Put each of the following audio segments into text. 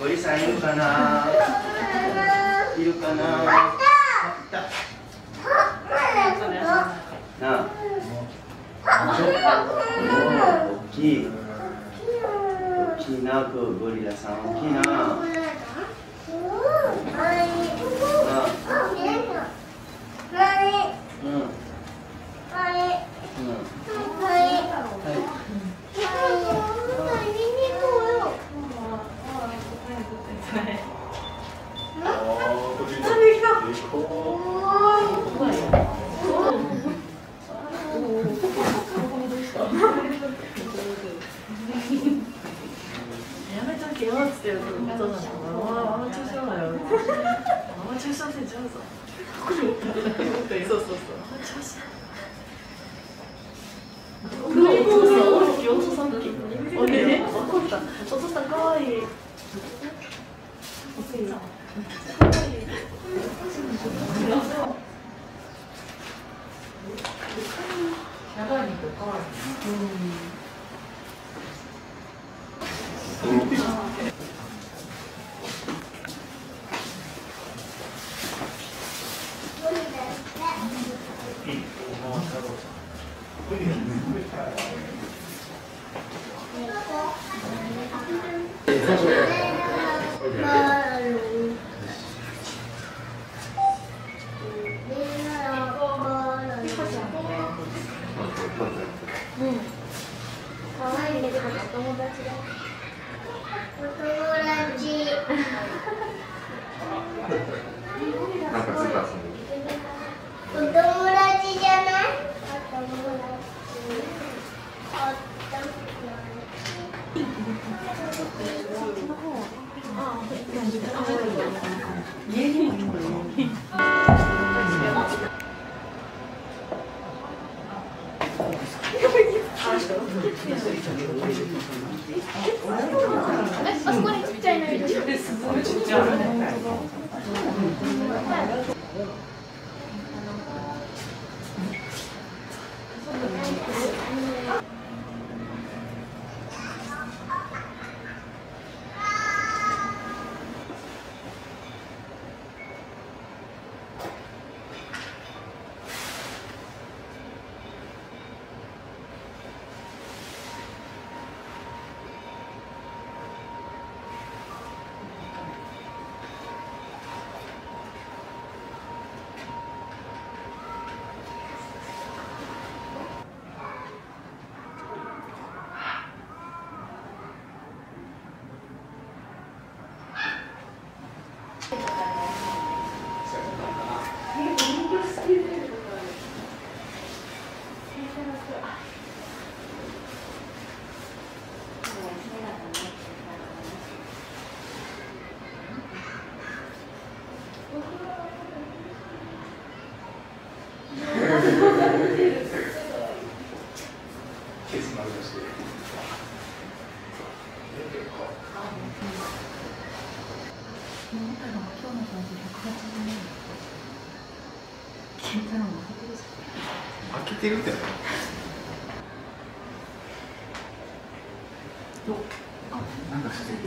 ゴいるかな。あ。大きい。大きいな、ゴリラさん大きいな。あ、うん。うん。やめとけよっつってるお父さんが「あんま調子乗るなよ」あんま調子乗せちゃうぞ」そうそうそう「あんま調子お父さんお父さんおね怒ったお父さんかわいいうん。chưa 開けてるって。ねなんかしてる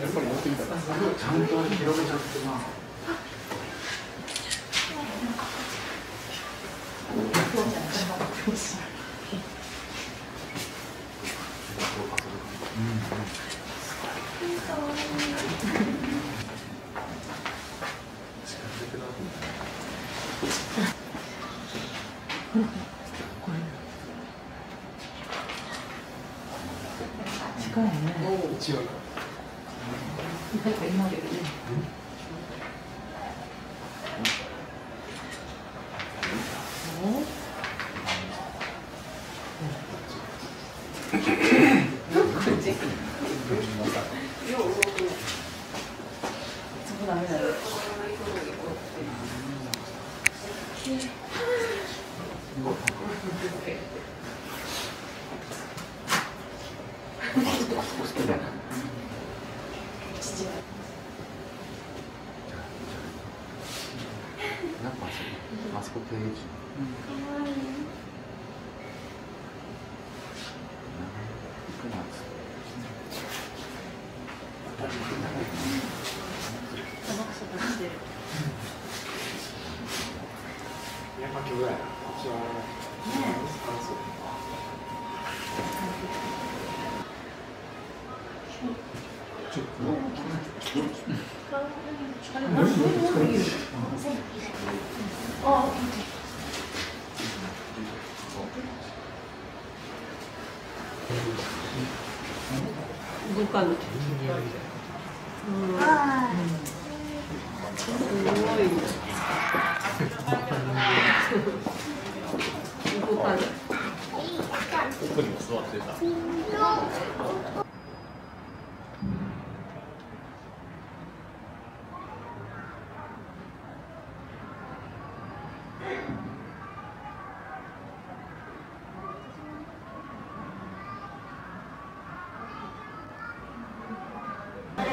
やっぱり持ってみたらちゃんと広げちゃってな近いね。 그러니까 옛날에 어? あそこ定位置行くなっつってやっぱ今日やじゃあ動かない。すごい。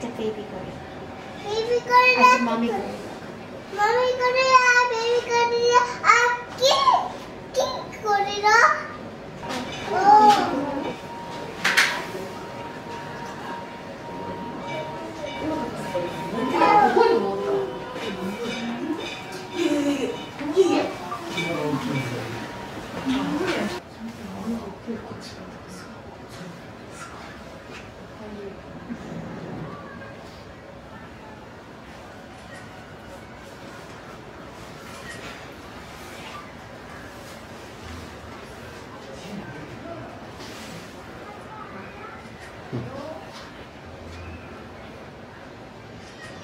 じゃあベイビーゴリベビーコレだこれだ。こっち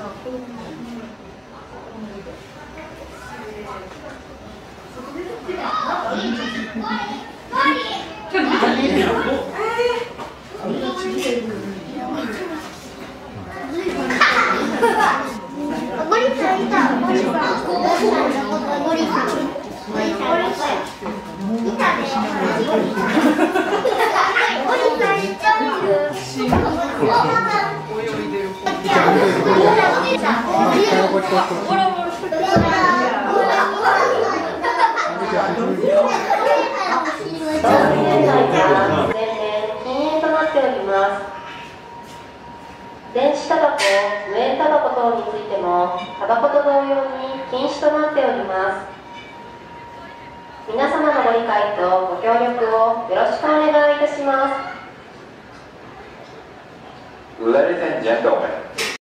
ほら。で奥にさ子供がゴリさん電子タバコ無煙タバコ等についてもタバコと同様に禁止となっております皆様のご理解とご協力をよろしくお願いいたします Ladies and gentlemen,